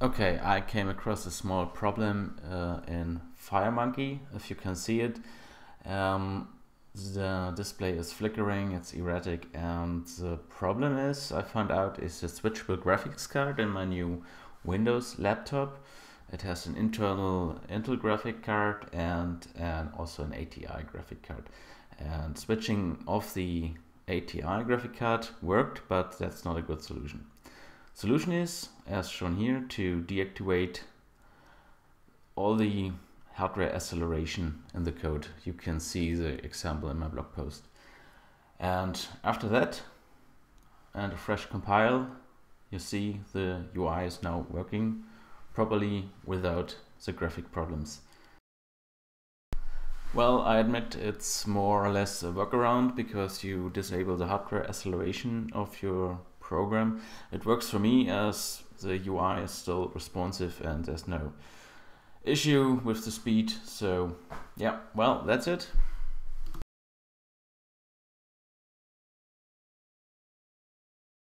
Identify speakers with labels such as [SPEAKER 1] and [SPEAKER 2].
[SPEAKER 1] Okay, I came across a small problem uh, in FireMonkey, if you can see it. Um, the display is flickering, it's erratic, and the problem is, I found out, is the switchable graphics card in my new Windows laptop. It has an internal Intel graphic card and, and also an ATI graphic card. And switching off the ATI graphic card worked, but that's not a good solution. Solution is, as shown here, to deactivate all the hardware acceleration in the code. You can see the example in my blog post. And after that, and a fresh compile, you see the UI is now working properly without the graphic problems. Well, I admit it's more or less a workaround because you disable the hardware acceleration of your program. It works for me as the UI is still responsive and there's no issue with the speed. So yeah, well, that's it.